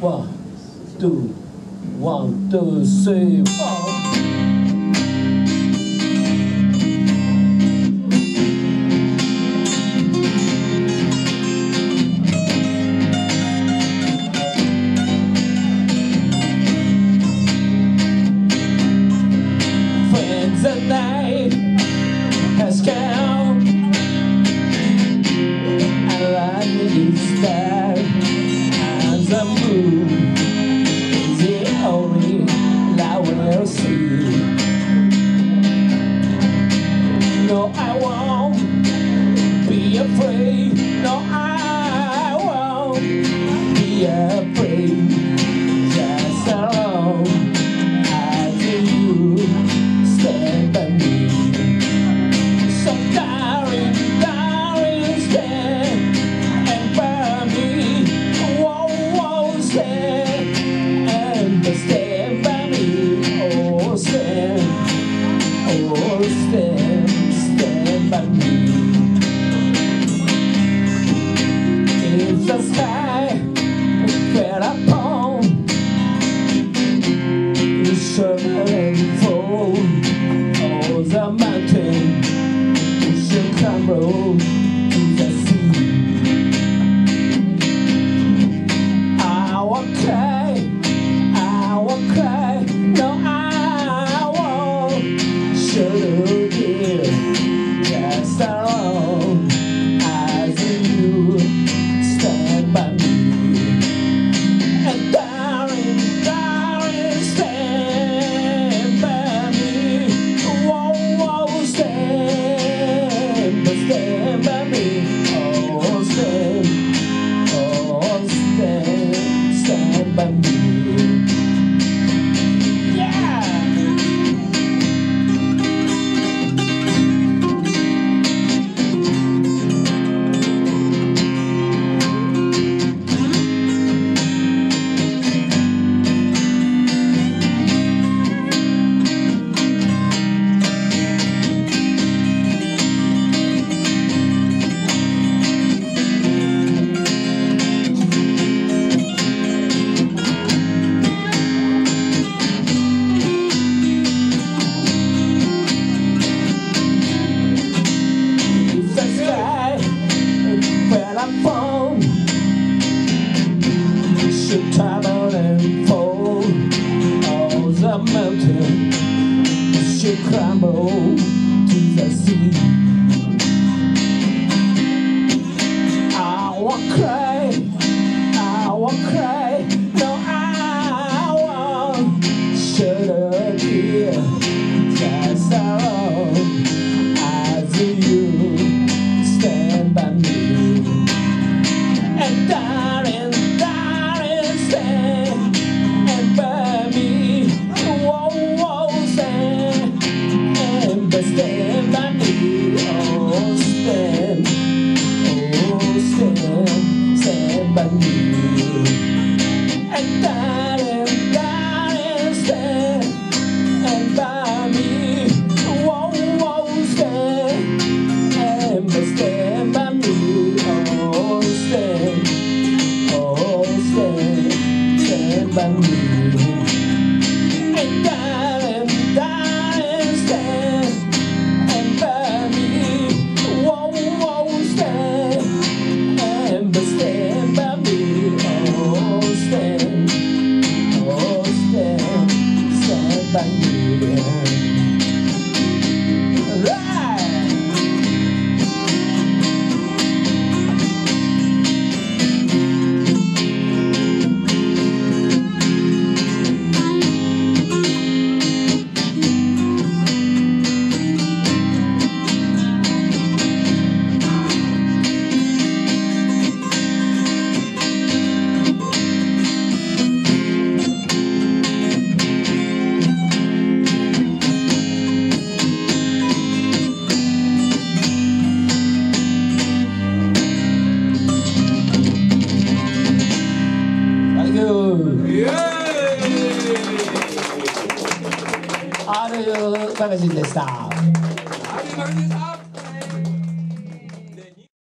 One, two, one, two, three, four. Friends and I. Oh. yeah, that's all. 伴你。あるマガジンでした。